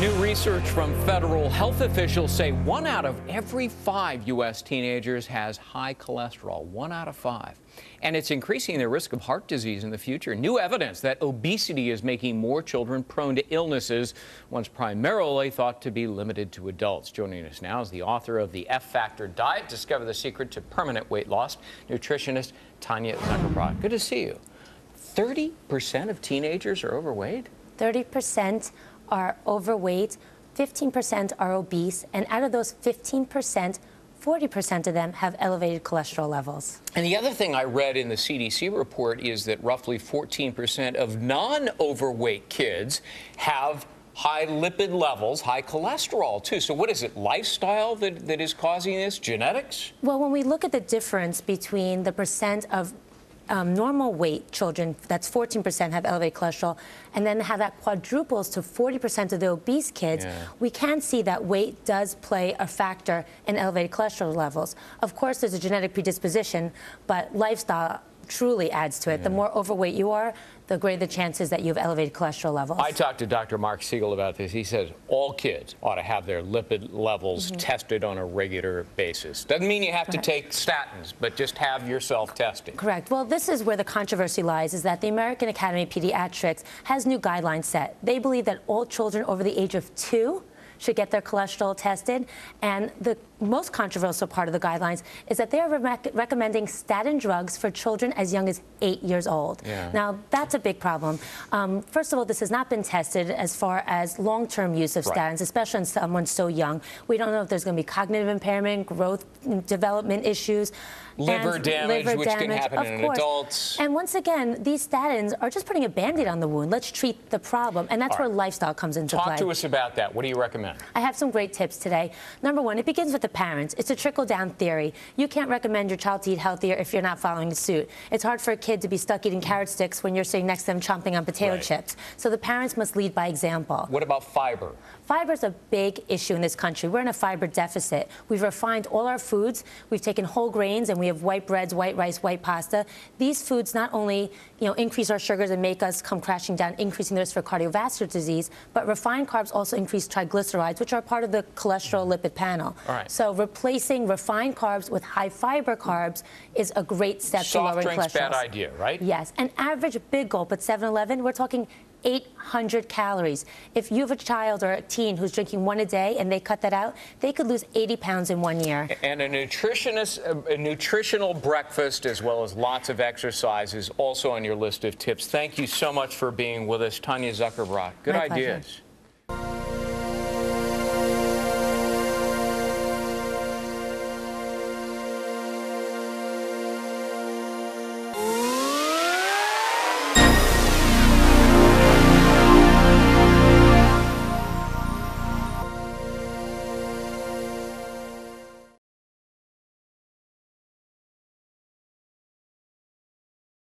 New research from federal health officials say one out of every five U.S. teenagers has high cholesterol. One out of five. And it's increasing their risk of heart disease in the future. New evidence that obesity is making more children prone to illnesses once primarily thought to be limited to adults. Joining us now is the author of the F Factor Diet Discover the Secret to Permanent Weight Loss, nutritionist Tanya Zuckerbrot. Good to see you. 30% of teenagers are overweight? 30% are overweight, 15% are obese, and out of those 15%, 40% of them have elevated cholesterol levels. And the other thing I read in the CDC report is that roughly 14% of non overweight kids have high lipid levels, high cholesterol too. So what is it, lifestyle that, that is causing this, genetics? Well, when we look at the difference between the percent of um, normal weight children, that's 14% have elevated cholesterol, and then how that quadruples to 40% of the obese kids, yeah. we can see that weight does play a factor in elevated cholesterol levels. Of course, there's a genetic predisposition, but lifestyle truly adds to it. Yeah. The more overweight you are, the greater the chances that you have elevated cholesterol levels. I talked to Dr. Marc Siegel about this. He says all kids ought to have their lipid levels mm -hmm. tested on a regular basis. Doesn't mean you have to take statins, but just have yourself tested. Correct. Well, this is where the controversy lies, is that the American Academy of Pediatrics has new guidelines set. They believe that all children over the age of two should get their cholesterol tested. And the most controversial part of the guidelines is that they are re recommending statin drugs for children as young as eight years old. Yeah. Now, that's a big problem. Um, first of all, this has not been tested as far as long-term use of statins, right. especially in someone so young. We don't know if there's going to be cognitive impairment, growth development issues. Liver damage, liver which damage, can happen in course. adults. And once again, these statins are just putting a band-aid on the wound. Let's treat the problem. And that's where lifestyle comes into Talk play. Talk to us about that. What do you recommend? I have some great tips today. Number one, it begins with the parents. It's a trickle-down theory. You can't recommend your child to eat healthier if you're not following suit. It's hard for a kid to be stuck eating carrot sticks when you're sitting next to them chomping on potato right. chips. So the parents must lead by example. What about fiber? Fiber is a big issue in this country. We're in a fiber deficit. We've refined all our foods. We've taken whole grains and we have white breads, white rice, white pasta. These foods not only you know, increase our sugars and make us come crashing down, increasing the risk for cardiovascular disease, but refined carbs also increase triglycerides, which are part of the cholesterol lipid panel. All right. So replacing refined carbs with high fiber carbs is a great step Soft to lowering drinks, cholesterol. bad idea, right? Yes. An average big gulp at 7-Eleven, we're talking 800 calories. If you have a child or a teen who's drinking one a day and they cut that out, they could lose 80 pounds in one year. And a nutritionist, a nutritional breakfast as well as lots of exercise is also on your list of tips. Thank you so much for being with us, Tanya Zuckerbrot. Good My ideas. Pleasure.